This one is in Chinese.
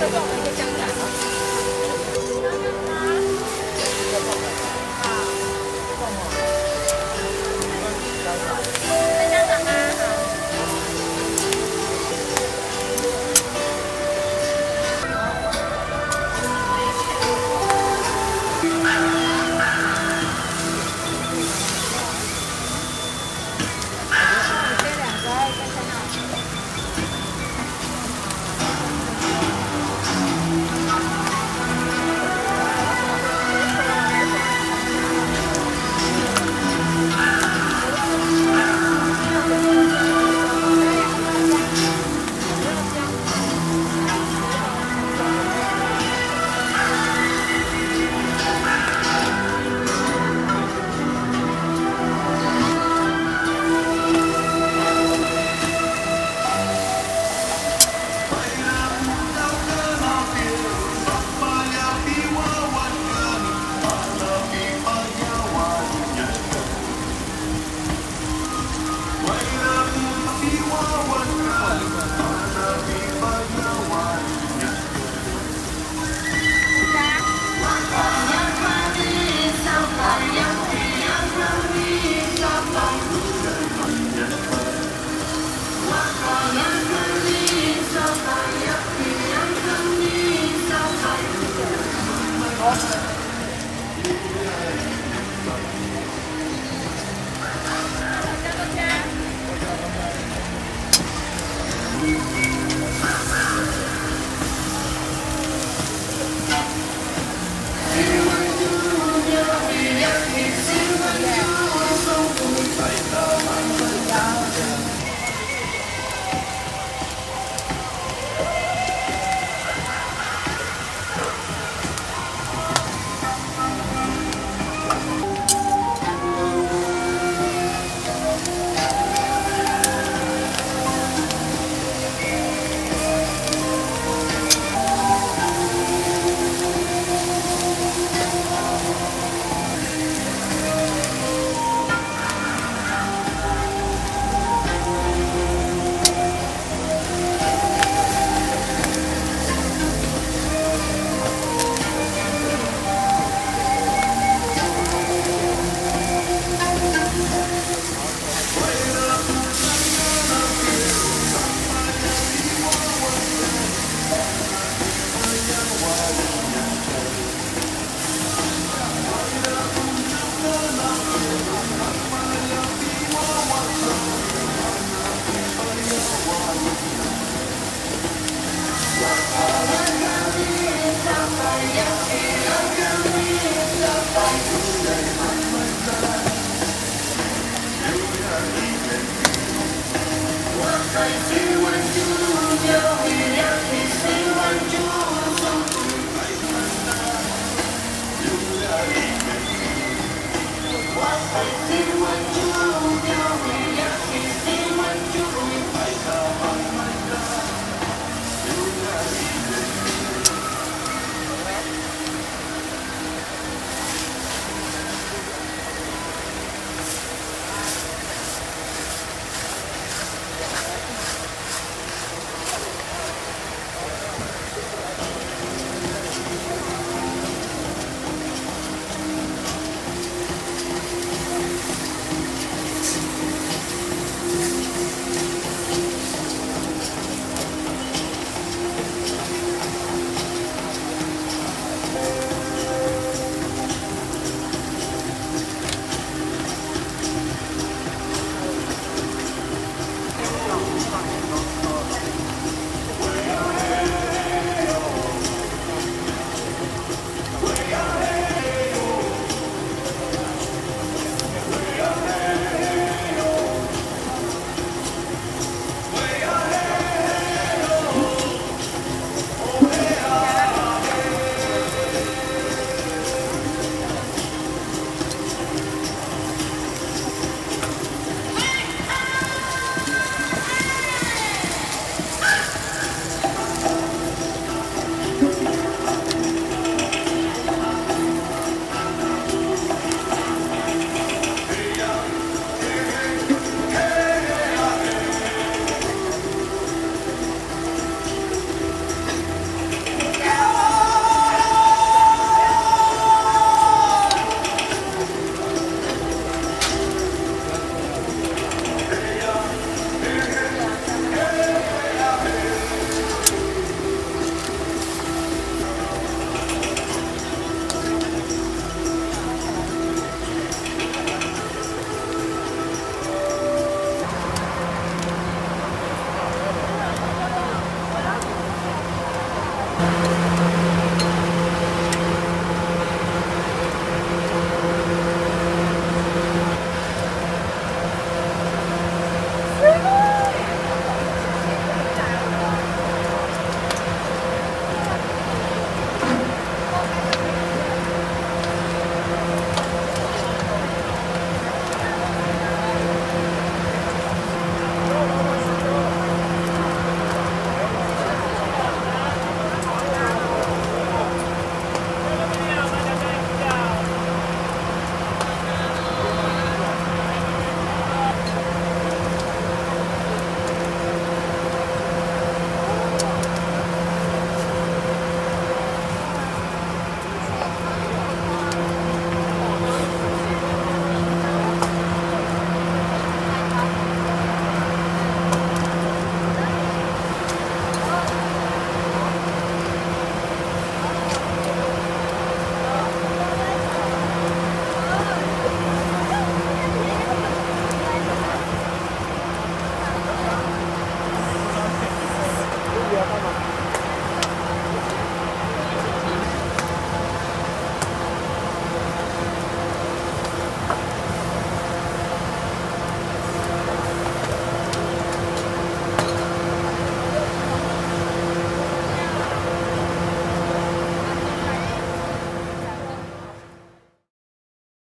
这个。